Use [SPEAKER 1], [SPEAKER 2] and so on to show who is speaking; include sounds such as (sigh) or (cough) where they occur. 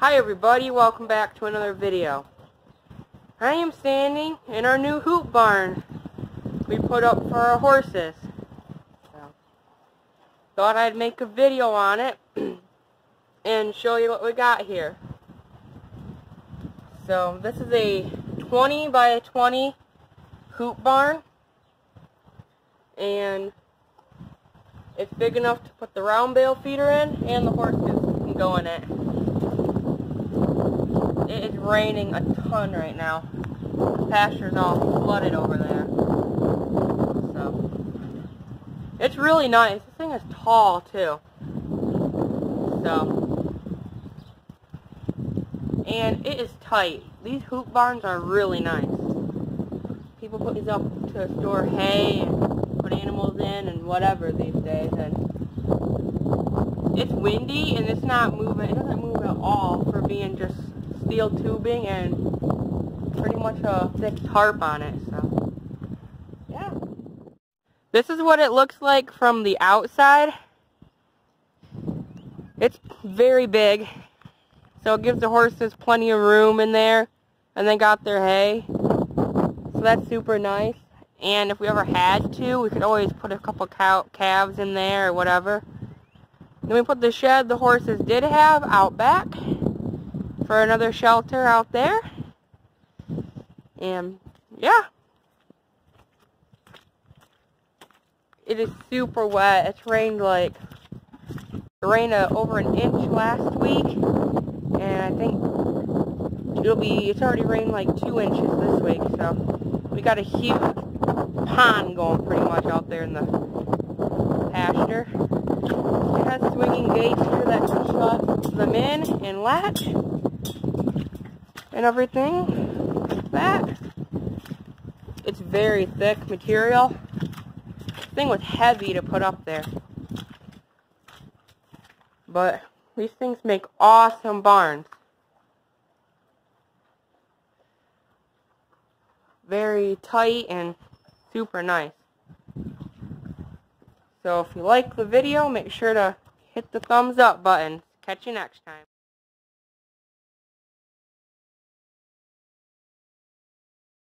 [SPEAKER 1] Hi everybody, welcome back to another video. I am standing in our new hoop barn we put up for our horses. Thought I'd make a video on it (clears throat) and show you what we got here. So this is a 20 by 20 hoop barn and it's big enough to put the round bale feeder in and the horses can go in it. Raining a ton right now. The pasture's all flooded over there. So, it's really nice. This thing is tall too. So, and it is tight. These hoop barns are really nice. People put these up to store hay and put animals in and whatever these days. And it's windy and it's not moving. It doesn't move at all for being just steel tubing and pretty much a thick tarp on it. So, yeah. This is what it looks like from the outside. It's very big. So it gives the horses plenty of room in there. And they got their hay. So that's super nice. And if we ever had to, we could always put a couple cow calves in there or whatever. Then we put the shed the horses did have out back for another shelter out there. And yeah. It is super wet. It's rained like, it rained over an inch last week. And I think it'll be, it's already rained like two inches this week. So we got a huge pond going pretty much out there in the pasture. It has swinging gates here that shut them in and latch and everything that. It's very thick material. This thing was heavy to put up there. But these things make awesome barns. Very tight and super nice. So if you like the video, make sure to hit the thumbs up button. Catch you next time.